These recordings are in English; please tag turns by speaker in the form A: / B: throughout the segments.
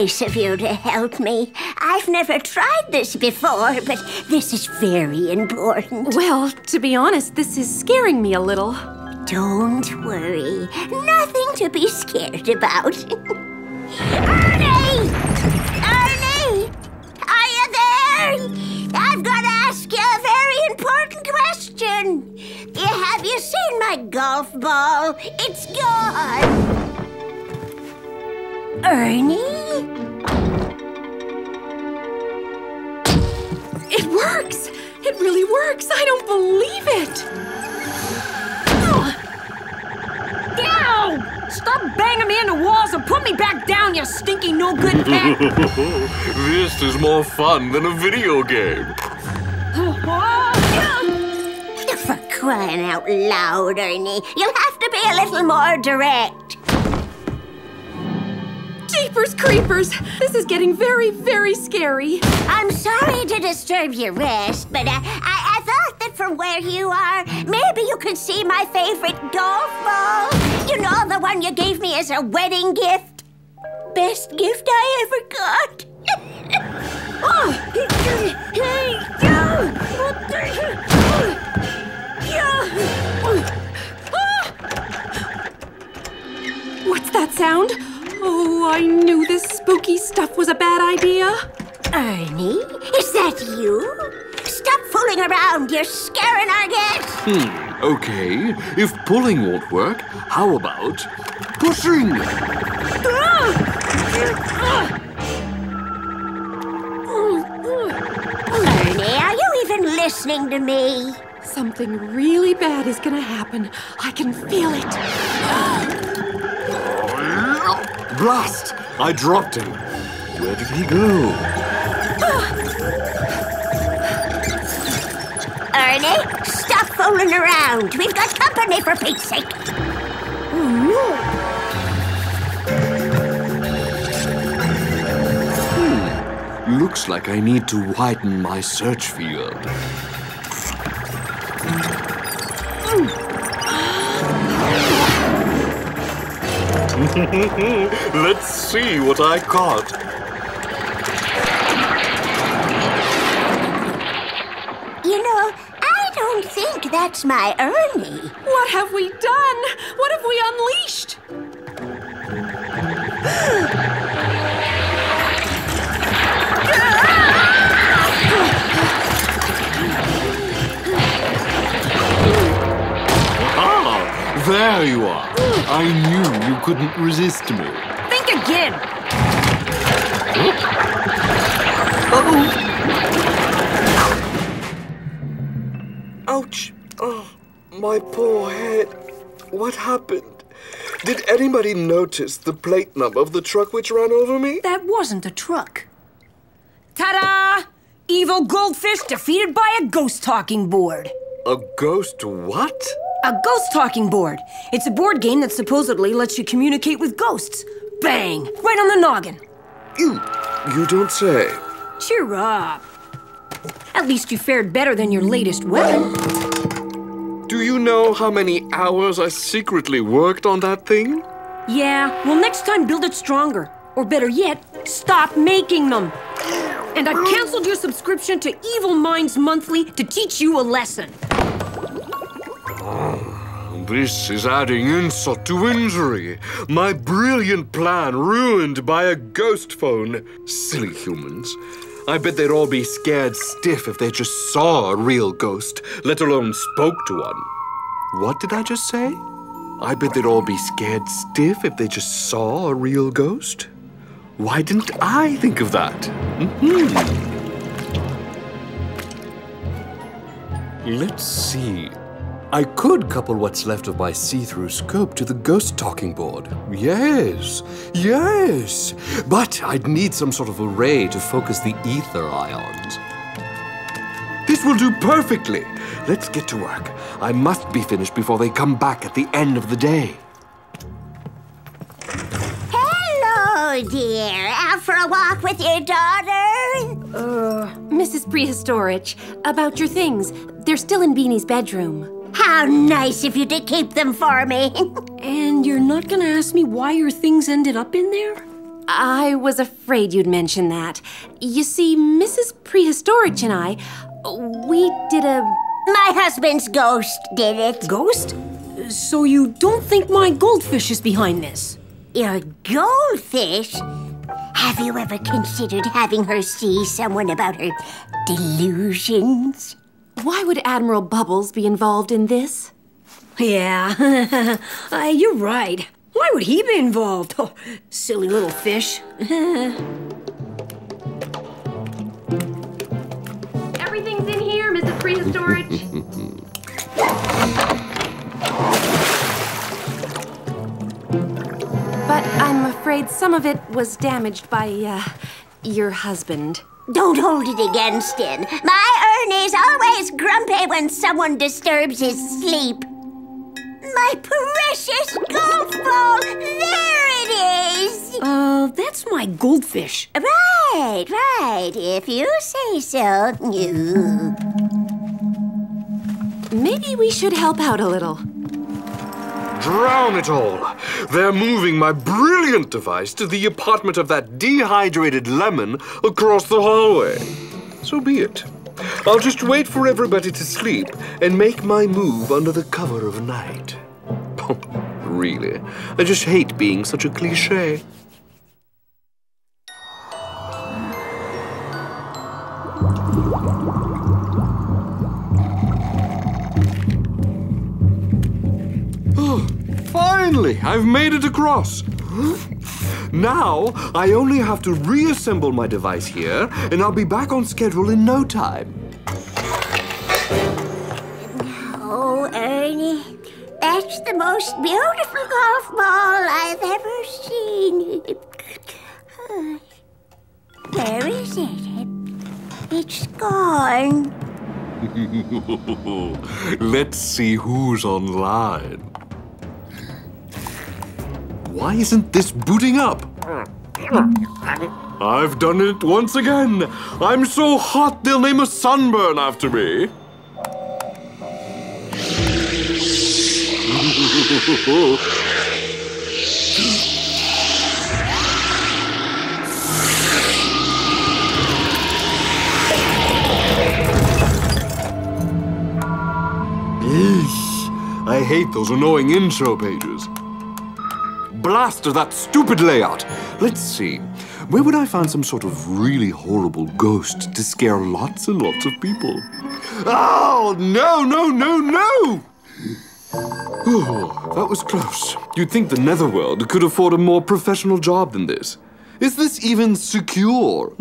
A: nice of you to help me. I've never tried this before, but this is very important.
B: Well, to be honest, this is scaring me a little.
A: Don't worry. Nothing to be scared about. Ernie! Ernie! Are you there? I've got to ask you a very important question. Have you seen my golf ball? It's gone. Ernie?
B: It works! It really works! I don't believe it!
C: Ow! Stop banging me into walls and put me back down, you stinky no good pet!
D: this is more fun than a video game.
A: You're for crying out loud, Ernie, you'll have to be a little more direct.
B: Jeepers creepers! This is getting very, very scary.
A: I'm sorry to disturb your rest, but uh, I, I thought that from where you are, maybe you could see my favorite golf ball. You know, the one you gave me as a wedding gift. Best gift I ever got. oh,
B: I knew this spooky stuff was a bad idea.
A: Ernie, is that you? Stop fooling around. You're scaring our guests.
D: Hmm, okay. If pulling won't work, how about pushing?
A: Ernie, are you even listening to me?
B: Something really bad is gonna happen. I can feel it.
D: Blast! I dropped him. Where did he go?
A: Ernie, stop fooling around. We've got company for Pete's sake. Hmm.
D: Looks like I need to widen my search field. Let's see what I caught.
A: You know, I don't think that's my Ernie.
B: What have we done? What have we unleashed?
D: there you are. I knew you couldn't resist me.
C: Think again!
D: Ouch! Oh, my poor head. What happened? Did anybody notice the plate number of the truck which ran over me?
C: That wasn't a truck. Ta-da! Evil goldfish defeated by a ghost talking board.
D: A ghost what?
C: A ghost talking board. It's a board game that supposedly lets you communicate with ghosts. Bang! Right on the noggin.
D: You, you don't say.
C: Cheer up. At least you fared better than your latest weapon.
D: Do you know how many hours I secretly worked on that thing?
C: Yeah, well, next time build it stronger. Or better yet, stop making them. And I've canceled your subscription to Evil Minds Monthly to teach you a lesson.
D: This is adding insult to injury. My brilliant plan ruined by a ghost phone. Silly humans. I bet they'd all be scared stiff if they just saw a real ghost, let alone spoke to one. What did I just say? I bet they'd all be scared stiff if they just saw a real ghost. Why didn't I think of that? Mhm. Let's see. I could couple what's left of my see-through scope to the ghost talking board. Yes, yes. But I'd need some sort of array to focus the ether ions. This will do perfectly. Let's get to work. I must be finished before they come back at the end of the day.
A: Hello, dear. Out for a walk with your daughter?
B: Uh, Mrs. Prehistoritch, about your things. They're still in Beanie's bedroom.
A: How nice of you to keep them for me.
C: And you're not gonna ask me why your things ended up in there?
B: I was afraid you'd mention that. You see, Mrs. Prehistoritch and I, we did a.
A: My husband's ghost did it.
C: Ghost? So you don't think my goldfish is behind this?
A: Your goldfish? Have you ever considered having her see someone about her delusions?
B: Why would Admiral Bubbles be involved in this?
C: Yeah, uh, you're right. Why would he be involved? Oh, silly little fish.
B: Everything's in here, Mrs. Prehistoritch. but I'm afraid some of it was damaged by, uh, your husband.
A: Don't hold it against him. My Ernie's always grumpy when someone disturbs his sleep. My precious golf ball! There it is!
C: Uh, that's my goldfish.
A: Right, right, if you say so.
B: Maybe we should help out a little.
D: Drown it all! They're moving my brilliant device to the apartment of that dehydrated lemon across the hallway. So be it. I'll just wait for everybody to sleep and make my move under the cover of night. really, I just hate being such a cliche. Finally, I've made it across. Now, I only have to reassemble my device here, and I'll be back on schedule in no time.
A: Oh, Ernie, that's the most beautiful golf ball I've ever seen. Where is it? It's gone.
D: Let's see who's online. Why isn't this booting up? I've done it once again. I'm so hot they'll name a sunburn after me. Eesh, I hate those annoying intro pages. Blast that stupid layout! Let's see. Where would I find some sort of really horrible ghost to scare lots and lots of people? Oh, no, no, no, no! Oh, that was close. You'd think the Netherworld could afford a more professional job than this. Is this even secure?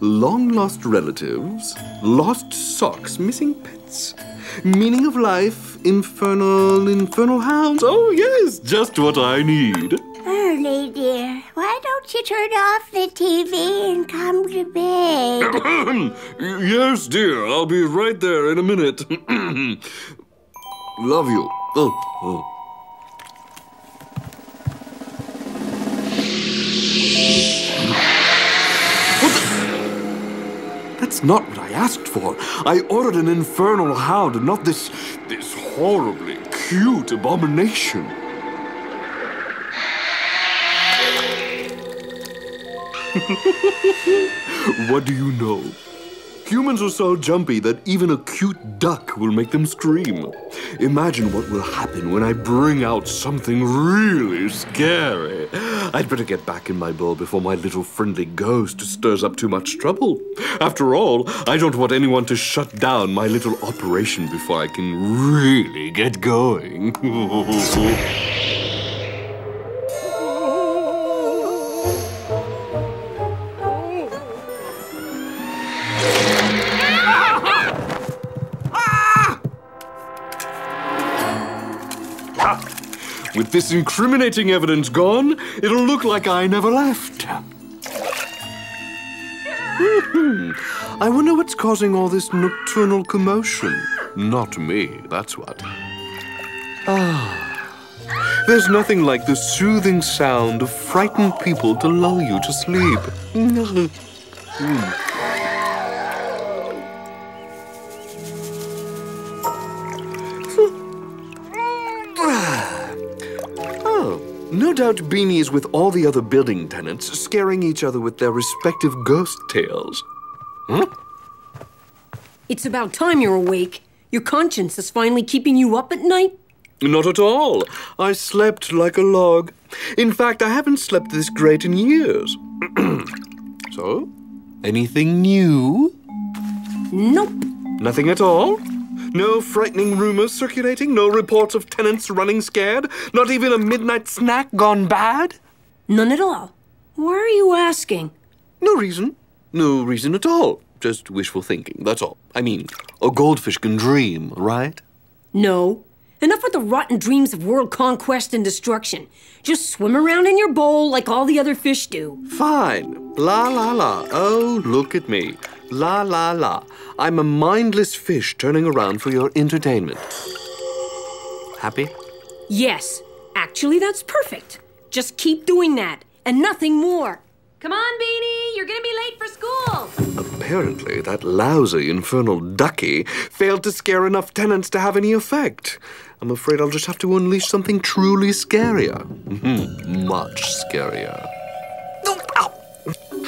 D: Long lost relatives, lost socks, missing pets. Meaning of life, infernal, infernal hounds. Oh, yes, just what I need.
A: Oh, Ernie, dear, why don't you turn off the TV and come to bed?
D: yes, dear, I'll be right there in a minute. Love you. Oh, oh. That's not what I asked for. I ordered an infernal hound not this. this horribly cute abomination. what do you know? Humans are so jumpy that even a cute duck will make them scream. Imagine what will happen when I bring out something really scary. I'd better get back in my bowl before my little friendly ghost stirs up too much trouble. After all, I don't want anyone to shut down my little operation before I can really get going. With this incriminating evidence gone, it'll look like I never left. Hmm. I wonder what's causing all this nocturnal commotion. Not me, that's what. Ah. There's nothing like the soothing sound of frightened people to lull you to sleep. Hmm. No doubt Beanie is with all the other building tenants, scaring each other with their respective ghost tales. Huh?
C: It's about time you're awake. Your conscience is finally keeping you up at night?
D: Not at all. I slept like a log. In fact, I haven't slept this great in years. so, anything new?
C: Nope.
D: Nothing at all? No frightening rumors circulating? No reports of tenants running scared? Not even a midnight snack gone bad?
C: None at all. Why are you asking?
D: No reason. No reason at all. Just wishful thinking, that's all. I mean, a goldfish can dream, right?
C: No. Enough with the rotten dreams of world conquest and destruction. Just swim around in your bowl like all the other fish do.
D: Fine. La la la. Oh, look at me. La la la. I'm a mindless fish turning around for your entertainment. Happy?
C: Yes. Actually, that's perfect. Just keep doing that, and nothing more.
B: Come on, Beanie, you're gonna be late for school.
D: Apparently, that lousy infernal ducky failed to scare enough tenants to have any effect. I'm afraid I'll just have to unleash something truly scarier. Much scarier.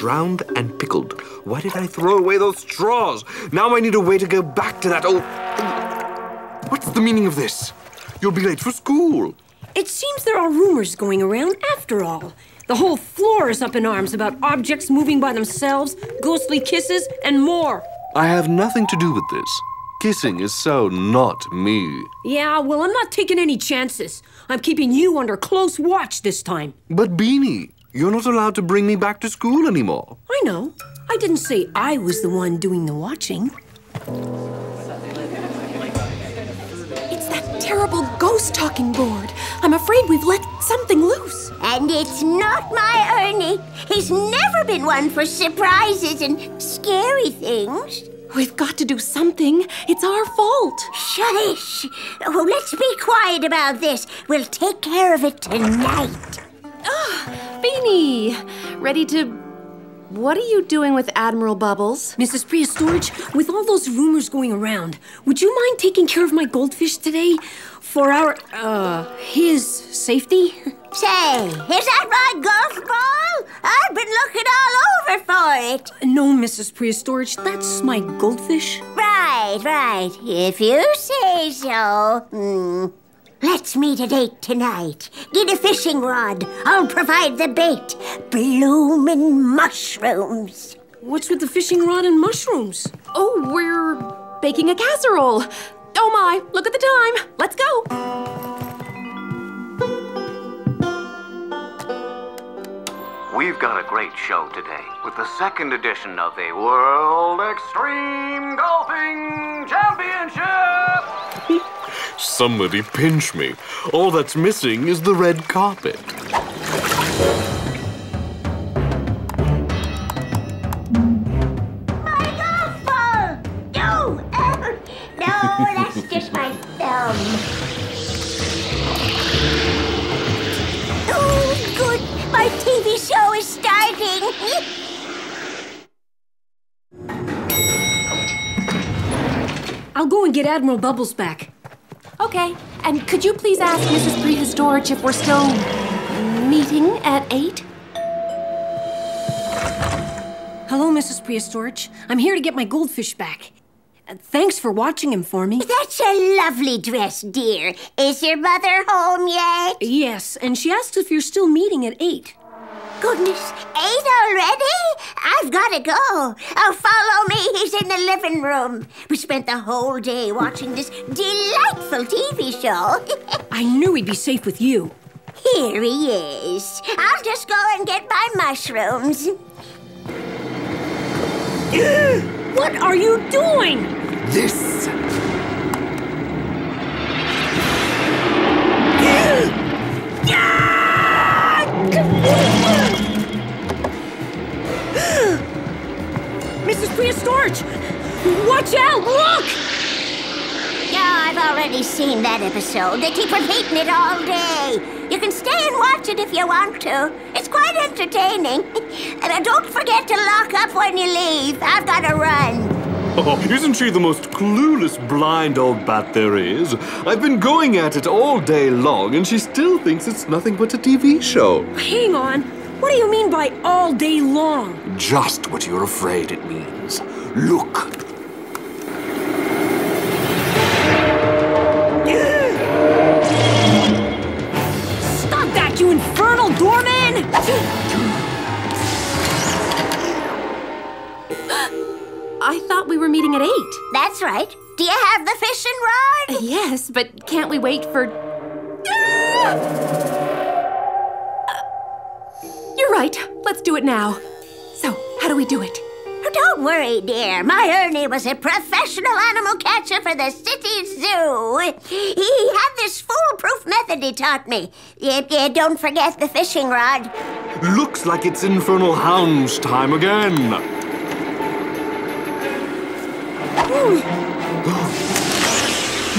D: Ow! Drowned and pickled. Why did I throw away those straws? Now I need a way to go back to that old. What's the meaning of this? You'll be late for school.
C: It seems there are rumors going around after all. The whole floor is up in arms about objects moving by themselves, ghostly kisses, and more.
D: I have nothing to do with this. Kissing is so not me.
C: Yeah, well, I'm not taking any chances. I'm keeping you under close watch this time.
D: But Beanie, you're not allowed to bring me back to school anymore.
C: I know. I didn't say I was the one doing the watching.
B: It's that terrible ghost talking board. I'm afraid we've let something loose.
A: And it's not my Ernie. He's never been one for surprises and scary things.
B: We've got to do something. It's our fault.
A: Shush! Oh, let's be quiet about this. We'll take care of it tonight.
B: Ah, Beanie, ready to. What are you doing with Admiral Bubbles?
C: Mrs. Prehistoritch, with all those rumors going around, would you mind taking care of my goldfish today? For our, uh, his safety?
A: Say, is that my golf ball? I've been looking all over for it.
C: No, Mrs. Prehistoritch, that's my goldfish.
A: Right, right. If you say so. Hmm. Let's meet at eight tonight. Get a fishing rod. I'll provide the bait. Bloomin' mushrooms.
C: What's with the fishing rod and mushrooms?
B: Oh, we're baking a casserole. Oh my, look at the time. Let's go.
E: We've got a great show today with the second edition of the World Extreme Golfing Championship.
D: Somebody pinch me. All that's missing is the red carpet.
A: My golf! No! no, that's just my thumb. Oh, good! My TV show is starting!
C: I'll go and get Admiral Bubbles back.
B: Okay, and could you please ask Mrs. Prehistoritch if we're still meeting at 8?
C: Hello, Mrs. Prehistoritch. I'm here to get my goldfish back. Uh, thanks for watching him for me.
A: That's a lovely dress, dear. Is your mother home yet?
C: Yes, and she asked if you're still meeting at 8.
A: Goodness, eight already? I've got to go. Oh, follow me. He's in the living room. We spent the whole day watching this delightful TV show.
C: I knew he'd be safe with you.
A: Here he is. I'll just go and get my mushrooms.
C: What are you doing?
D: This!
C: Mrs. Prehistoritch! Watch out! Look!
A: Yeah, I've already seen that episode. They keep repeating it all day. You can stay and watch it if you want to. It's quite entertaining. And don't forget to lock up when you leave. I've got to run.
D: Oh, isn't she the most clueless blind old bat there is? I've been going at it all day long, and she still thinks it's nothing but a TV show.
C: Hang on. What do you mean by all day long?
D: Just what you're afraid it means. Look.
C: Stop that, you infernal doorman!
B: I thought we were meeting at 8.
A: That's right. Do you have the fishing rod?
B: Yes, but can't we wait for. You're right. Let's do it now. So, how do we do it?
A: Oh, Don't worry, dear. My Ernie was a professional animal catcher for the city zoo. He had this foolproof method he taught me. Yeah, yeah, don't forget the fishing rod.
D: Looks like it's Infernal Hounds time again.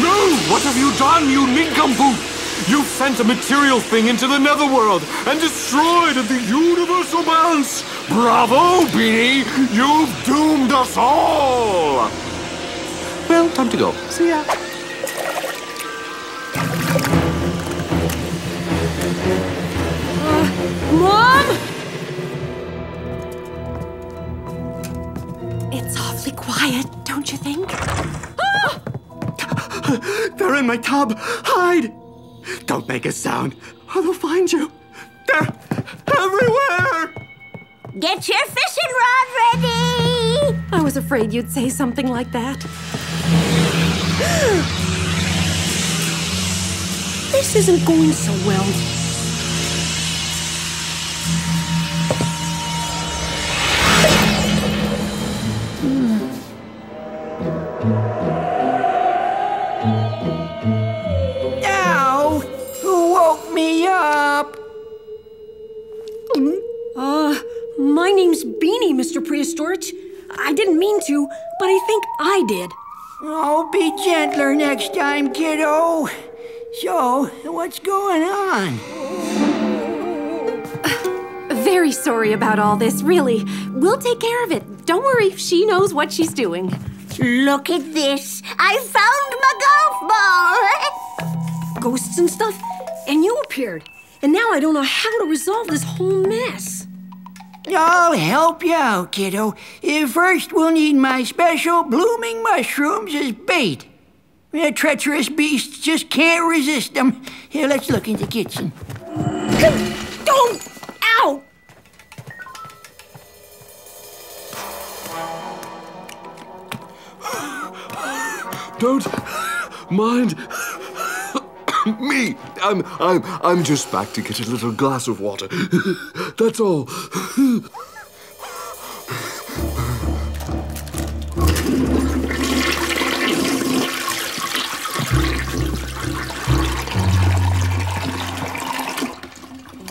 D: No! What have you done, you nincompoop? You've sent a material thing into the netherworld and destroyed the universal balance! Bravo, Beanie! You've doomed us all! Well, time to go. See ya.
C: Mom!
B: It's awfully quiet, don't you think? Ah!
F: They're in my tub. Hide! Don't make a sound, or they'll find you. They're everywhere!
A: Get your fishing rod ready!
B: I was afraid you'd say something like that.
C: This isn't going so well. To, but I think I did.
G: Oh, be gentler next time, kiddo. So, what's going on?
B: Uh, very sorry about all this, really. We'll take care of it. Don't worry, she knows what she's doing.
A: Look at this. I found my golf ball.
C: Ghosts and stuff, and you appeared. And now I don't know how to resolve this whole mess.
G: I'll help you out, kiddo. First, we'll need my special blooming mushrooms as bait. The treacherous beasts just can't resist them. Here, let's look in the kitchen.
C: Don't! Ow!
D: Don't mind me. I'm I'm I'm just back to get a little glass of water. That's all.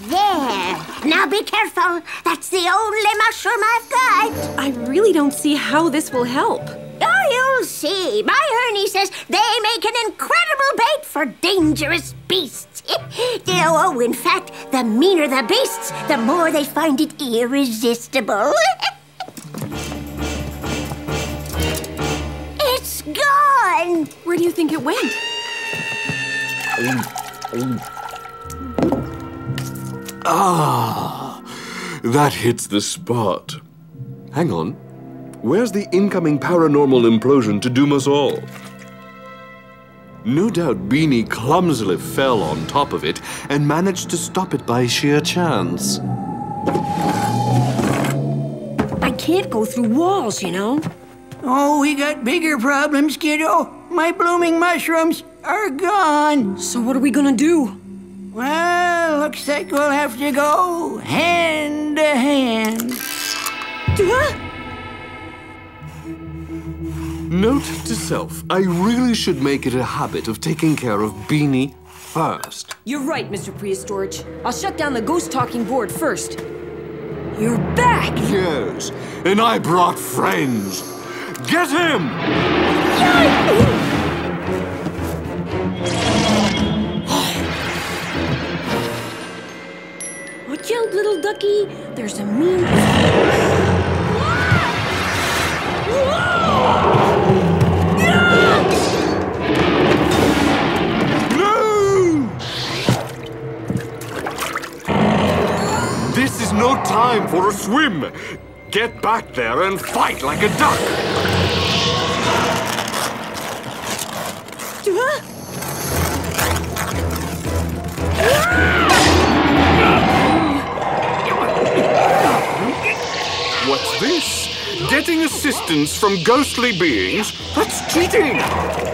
A: There. Now be careful. That's the only mushroom I've got.
B: I really don't see how this will help.
A: You'll see. My Ernie says they make an incredible bait for dangerous beasts. oh, in fact, the meaner the beasts, the more they find it irresistible. it's gone.
B: Where do you think it went?
D: Ah, that hits the spot. Hang on. Where's the incoming paranormal implosion to doom us all? No doubt Beanie clumsily fell on top of it and managed to stop it by sheer chance.
C: I can't go through walls, you know?
G: Oh, we got bigger problems, kiddo. My blooming mushrooms are gone.
C: So what are we gonna do?
G: Well, looks like we'll have to go hand to hand.
C: Huh?
D: Note to self, I really should make it a habit of taking care of Beanie first.
C: You're right, Mr. Prehistoritch. I'll shut down the ghost talking board first. You're back!
D: Yes, and I brought friends. Get him!
C: Watch out, little ducky. There's a mean.
D: This is no time for a swim. Get back there and fight like a duck. What's this? Getting assistance from ghostly beings? That's cheating!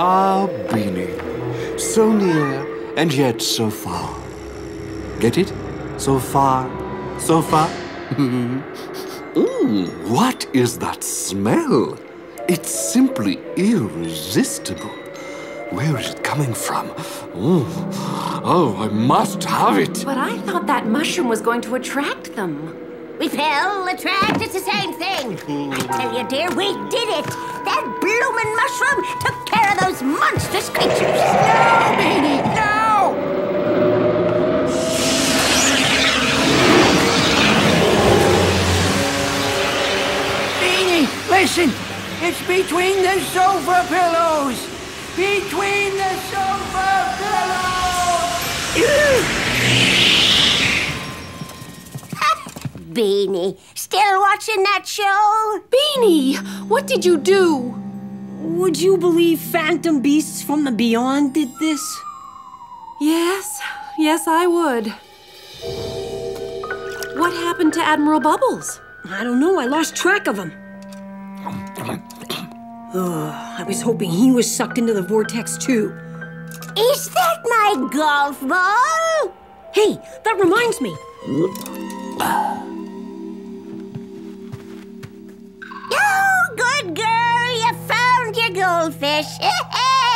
D: Ah, Beanie. So near and yet so far. Get it? So far, so far. Ooh, what is that smell? It's simply irresistible. Where is it coming from? Ooh. Oh, I must have it.
B: But I thought that mushroom was going to attract them.
A: Repel, attract, it's the same thing. I tell you, dear, we did it. That bloomin' mushroom took care of those monstrous creatures.
G: No, Beanie, no! Beanie, listen! It's between the sofa pillows! Between the sofa pillows!
A: Beanie, still watching that show?
B: Beanie, what did you do?
C: Would you believe phantom beasts from the beyond did this?
B: Yes, yes, I would. What happened to Admiral Bubbles?
C: I don't know, I lost track of him. Ugh, I was hoping he was sucked into the vortex too.
A: Is that my golf ball?
C: Hey, that reminds me.
A: Oh, good girl, you found your goldfish.